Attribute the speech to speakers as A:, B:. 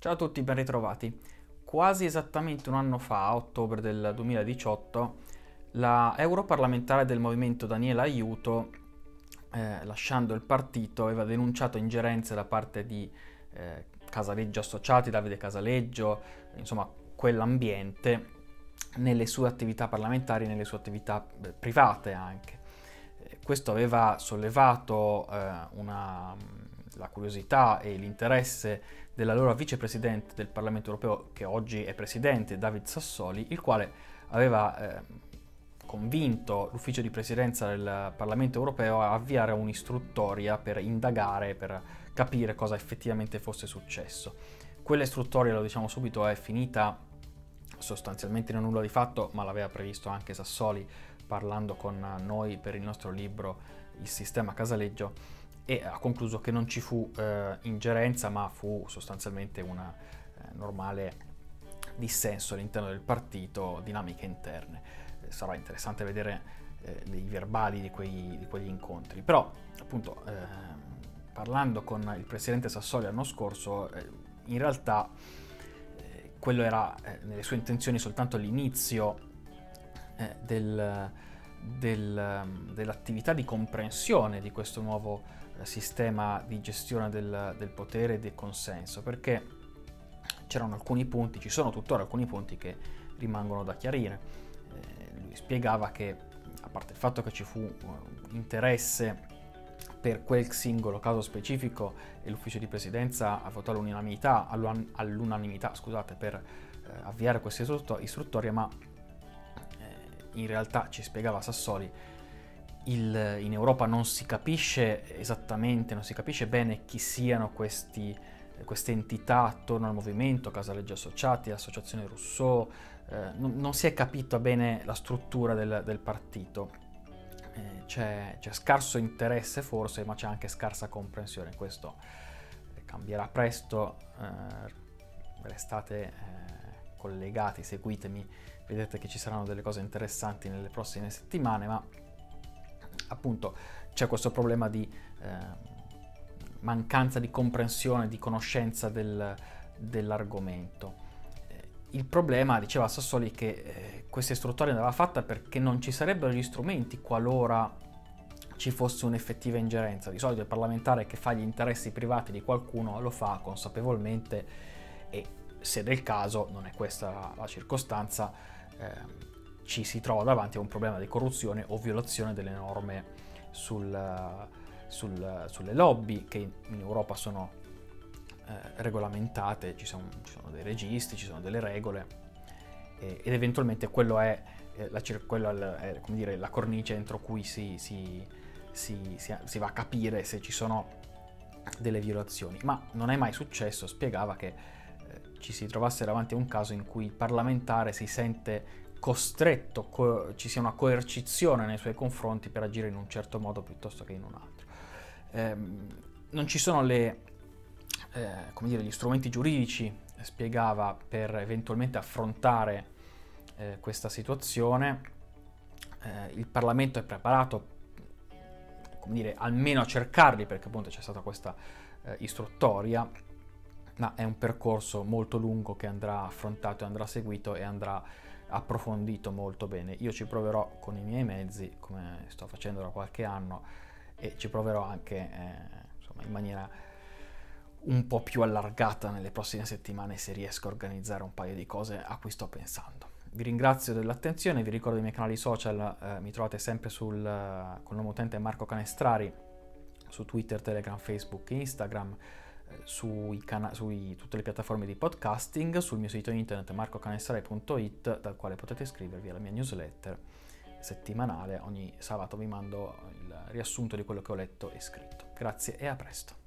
A: Ciao a tutti, ben ritrovati. Quasi esattamente un anno fa, a ottobre del 2018, la europarlamentare del movimento Daniela Aiuto, eh, lasciando il partito, aveva denunciato ingerenze da parte di eh, Casaleggio Associati, Davide Casaleggio, insomma quell'ambiente, nelle sue attività parlamentari, nelle sue attività eh, private anche. Eh, questo aveva sollevato eh, una la curiosità e l'interesse dell'allora vicepresidente del Parlamento europeo, che oggi è presidente, David Sassoli, il quale aveva eh, convinto l'ufficio di presidenza del Parlamento europeo a avviare un'istruttoria per indagare, per capire cosa effettivamente fosse successo. Quella istruttoria, lo diciamo subito, è finita sostanzialmente in nulla di fatto, ma l'aveva previsto anche Sassoli parlando con noi per il nostro libro Il sistema Casaleggio e ha concluso che non ci fu eh, ingerenza ma fu sostanzialmente un eh, normale dissenso all'interno del partito, dinamiche interne. Eh, sarà interessante vedere eh, i verbali di, quei, di, quegli incontri. Però appunto ehm, parlando con il presidente Sassoli l'anno scorso, eh, in realtà quello era nelle sue intenzioni soltanto l'inizio del, del, dell'attività di comprensione di questo nuovo sistema di gestione del, del potere e del consenso, perché c'erano alcuni punti, ci sono tuttora alcuni punti che rimangono da chiarire. Eh, lui spiegava che, a parte il fatto che ci fu uh, interesse per quel singolo caso specifico e l'ufficio di presidenza ha votato all'unanimità, all'unanimità scusate, per eh, avviare questa istruttoria, ma eh, in realtà ci spiegava Sassoli il, in Europa non si capisce esattamente, non si capisce bene chi siano questi, queste entità attorno al movimento, Casaleggi Associati, Associazione Rousseau, eh, non, non, si è capito bene la struttura del, del partito. Eh, c'è, c'è, scarso interesse forse, ma c'è anche scarsa comprensione. Questo cambierà presto, eh, restate eh, collegati, seguitemi, vedete che ci saranno delle cose interessanti nelle prossime settimane, ma appunto c'è questo problema di eh, mancanza di comprensione, di conoscenza del, dell'argomento. Eh, il problema, diceva Sassoli, che eh, questa istruttoria andava fatta perché non ci sarebbero gli strumenti qualora ci fosse un'effettiva ingerenza. Di solito il parlamentare che fa gli interessi privati di qualcuno lo fa consapevolmente e se del caso, non è questa la circostanza, eh, ci si trova davanti a un problema di corruzione o violazione delle norme sul, sul, sulle lobby che in Europa sono eh, regolamentate, ci sono, ci sono, dei registri, ci sono delle regole eh, ed eventualmente quello è, eh, la, quello è dire, la, cornice entro cui si, si, si, si, va a capire se ci sono delle violazioni. Ma non è mai successo, spiegava che ci si trovasse davanti a un caso in cui il parlamentare si sente costretto, co- ci sia una coercizione nei suoi confronti per agire in un certo modo piuttosto che in un altro. Eh, non ci sono le, eh, dire, gli strumenti giuridici, spiegava, per eventualmente affrontare eh, questa situazione. Eh, il Parlamento è preparato, dire, almeno a cercarli, perché appunto c'è stata questa eh, istruttoria, ma è un percorso molto lungo che andrà affrontato, andrà seguito e andrà approfondito molto bene. Io ci proverò con i miei mezzi, come sto facendo da qualche anno, e ci proverò anche eh, insomma, in maniera un po' più allargata nelle prossime settimane se riesco a organizzare un paio di cose a cui sto pensando. Vi ringrazio dell'attenzione, vi ricordo i miei canali social, eh, mi trovate sempre sul, uh, con il nome utente Marco Canestrari su Twitter, Telegram, Facebook, Instagram sui cana- su tutte le piattaforme di podcasting, sul mio sito internet marcocanestare.it dal quale potete iscrivervi alla mia newsletter settimanale. Ogni sabato vi mando il riassunto di quello che ho letto e scritto. Grazie e a presto.